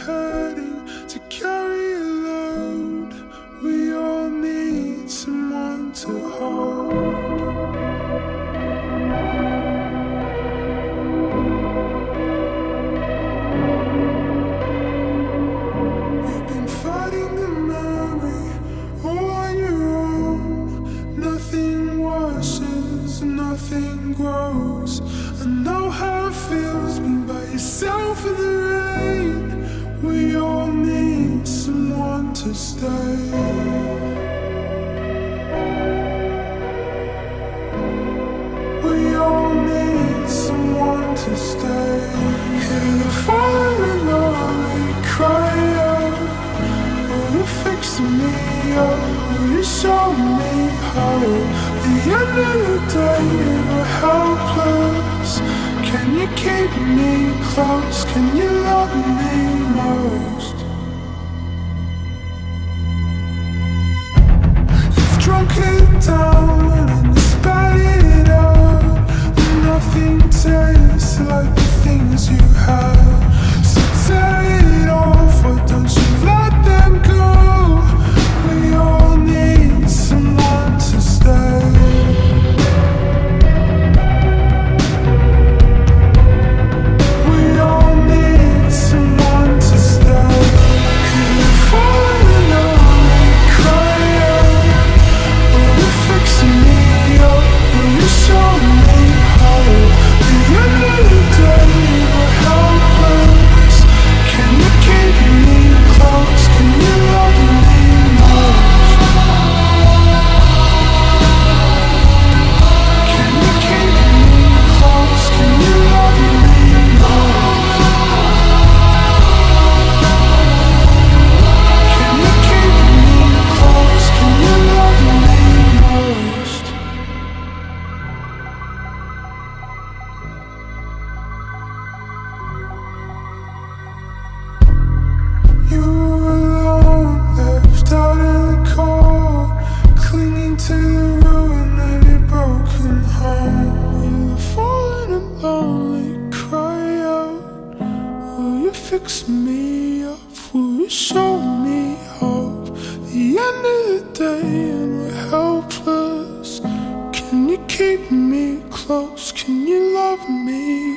curve. stay Hear the lonely cry out you fix me up? You show me how? The end of the day, we're helpless Can you keep me close? Can you love me most? Down fix me up. Will you show me hope? The end of the day, and we're helpless. Can you keep me close? Can you love me?